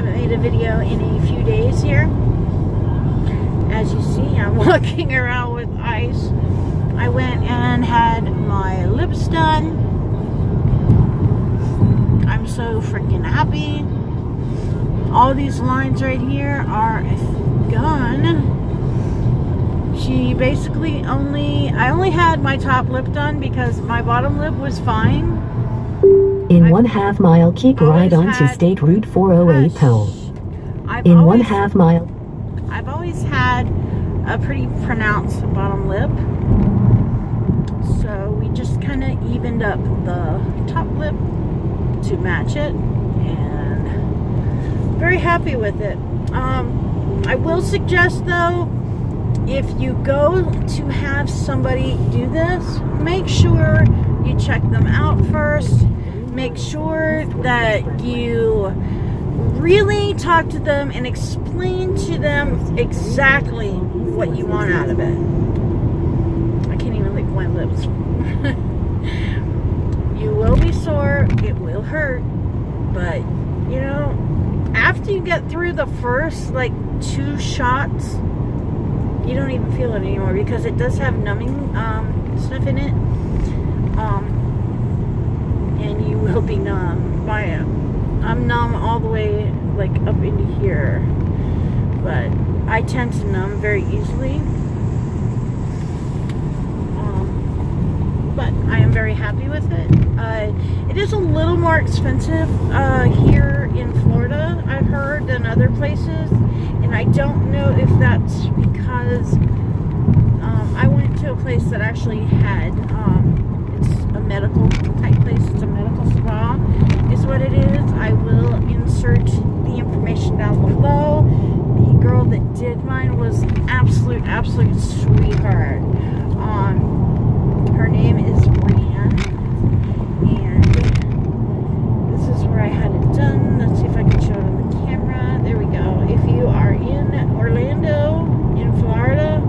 Haven't made a video in a few days here. As you see, I'm walking around with ice. I went and had my lips done. I'm so freaking happy. All these lines right here are gone. She basically only, I only had my top lip done because my bottom lip was fine. In I've one half mile, keep right onto State Route 408 toll. I've In one half mile, I've always had a pretty pronounced bottom lip. So we just kind of evened up the top lip to match it and very happy with it. Um, I will suggest though, if you go to have somebody do this, make sure you check them out first. Make sure that you really talk to them and explain to them exactly what you want out of it. I can't even lick my lips. you will be sore, it will hurt, but you know, after you get through the first like two shots, you don't even feel it anymore because it does have numbing um, stuff in it. Um, and you will be numb by it. I'm numb all the way like up into here, but I tend to numb very easily. Um, but I am very happy with it. Uh, it is a little more expensive uh, here in Florida, I've heard, than other places, and I don't know if that's because um, I went to a place that actually had um, medical type place. It's a medical spa, is what it is. I will insert the information down below. The girl that did mine was absolute, absolute sweetheart. Um, her name is Brienne, and this is where I had it done. Let's see if I can show it on the camera. There we go. If you are in Orlando, in Florida,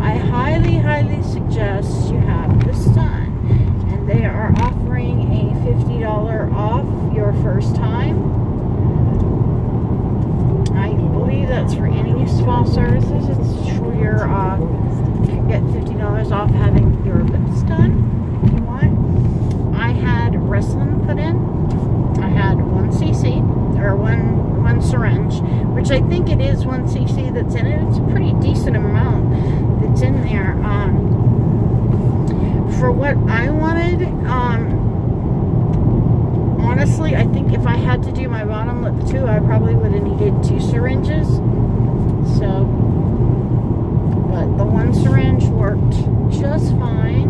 I highly, highly suggest you have this done. And they are offering a $50 off your first time. I believe that's spa services. It's for your, uh, get $50 off having your lips done if you want. I had Restylane put in. I had one cc or one one syringe, which I think it is one cc that's in it. It's a pretty decent amount that's in there. Um, for what I wanted, um, honestly, I think if I had to do my bottom lip too, I probably would have needed two syringes. So, but the one syringe worked just fine.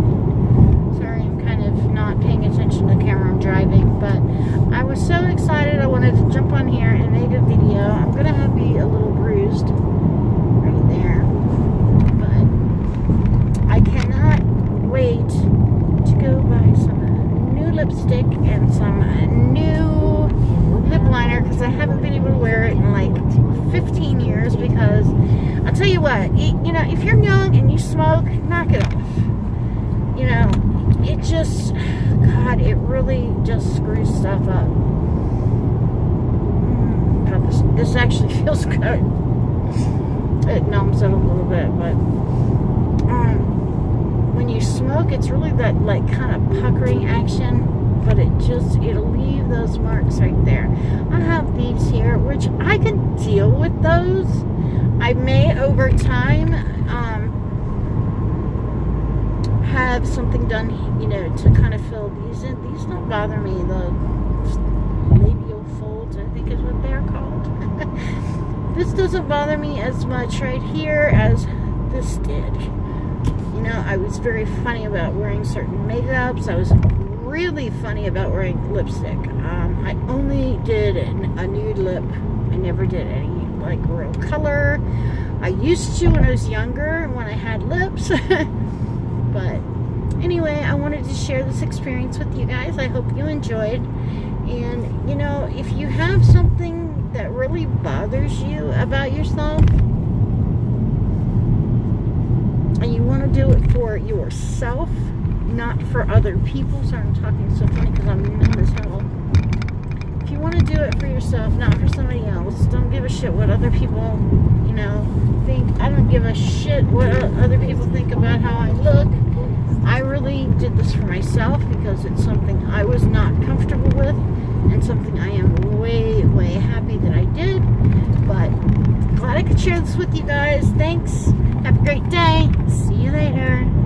Sorry, I'm kind of not paying attention to the camera. I'm driving, but I was so excited. I wanted to jump on here and make a video. I'm gonna have be a little bruised right there, but I cannot wait to go buy some new lipstick and some new lip liner because I haven't been able to wear it in like 15 years because I'll tell you what, y- you know, if you're young and you smoke, knock it off. You know, it just, God, it really just screws stuff up. Mm, God, this, this actually feels good. It numbs it a little bit, but um, when you smoke, it's really that like kind of puckering action, but it just, it'll leave those marks right there. I have these here, which I can deal with those. I may over time, um, have something done, you know, to kind of fill these in. These don't bother me. The labial folds, I think is what they're called. this doesn't bother me as much right here as this did. You know, I was very funny about wearing certain makeups. I was really funny about wearing lipstick. Um, I only did an, a nude lip. I never did any like real color. I used to when I was younger, when I had lips. But anyway, I wanted to share this experience with you guys. I hope you enjoyed. And, you know, if you have something that really bothers you about yourself, and you want to do it for yourself, not for other people. Sorry, I'm talking so funny because I'm numb as hell. if you want to do it for yourself, not for somebody else, don't give a shit what other people, you know, think. I don't give a shit what other people think about how I look. I really did this for myself because it's something I was not comfortable with and something I am way, way happy that I did. But glad I could share this with you guys. Thanks. Have a great day. See you later.